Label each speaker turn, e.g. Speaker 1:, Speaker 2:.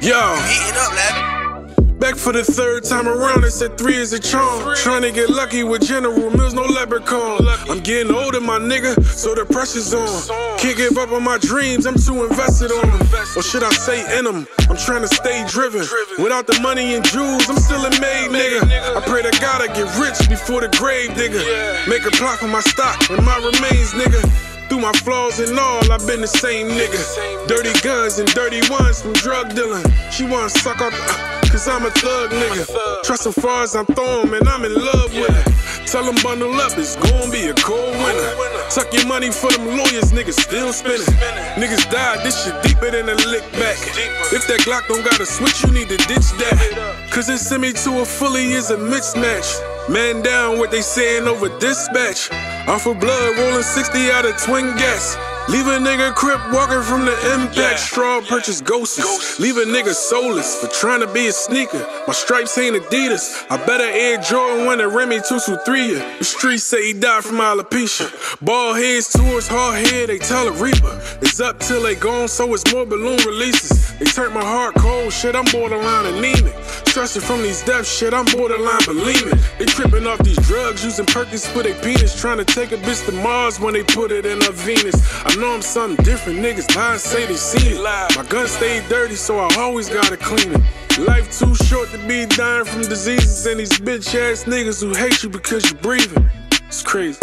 Speaker 1: Yo.
Speaker 2: Heating up, lad.
Speaker 1: Back for the third time around, they said three is a charm. Trying to get lucky with General Mills, no leprechaun. I'm getting older, my nigga, so the pressure's on. Can't give up on my dreams, I'm too invested on them. Or should I say in them? I'm trying to stay driven. Without the money and jewels, I'm still a made nigga. I pray to God I get rich before the grave digger. Make a plot for my stock and my remains, nigga. Through my flaws and all, I've been the same nigga. Dirty guns and dirty ones from drug dealing. She wanna suck up, uh, cause I'm a thug nigga. Trust them far as I'm throwing, man, I'm in love with her. Tell them bundle up, it's gonna be a cold winter. Tuck your money for them lawyers, niggas still spinning. Niggas died, this shit deeper than a lick back. If that Glock don't got a switch, you need to ditch that. Cause it send me to a fully is a mismatch. Man down, what they saying over dispatch. Off of blood, rolling 60 out of twin gas. Leave a nigga crip walking from the impact. Straw purchase ghosts. Leave a nigga soulless for trying to be a sneaker. My stripes ain't Adidas. I better Air Jordan when a Remy 223 ya. The streets say he died from alopecia. Ball heads towards hard head, they tell a reaper. It's up till they gone, so it's more balloon releases. They turned my heart cold, shit, I'm borderline anemic. Stressing from these deaths, shit, I'm borderline bulimic. They tripping off these drugs, using Perkins for their penis. Trying to take a bitch to Mars when they put it in a Venus. I know I'm something different, niggas and say they seen it. My gun stay dirty, so I always gotta clean it. Life too short to be dying from diseases and these bitch ass niggas who hate you because you're breathing. It's crazy.